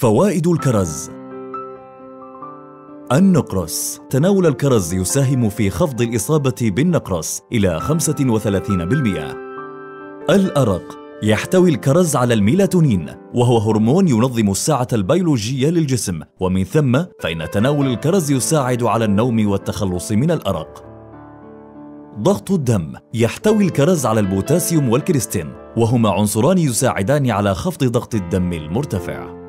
فوائد الكرز. النقرس تناول الكرز يساهم في خفض الإصابة بالنقرس إلى 35% الأرق. يحتوي الكرز على الميلاتونين وهو هرمون ينظم الساعة البيولوجية للجسم ومن ثم فإن تناول الكرز يساعد على النوم والتخلص من الأرق. ضغط الدم. يحتوي الكرز على البوتاسيوم والكيرسيتين وهما عنصران يساعدان على خفض ضغط الدم المرتفع.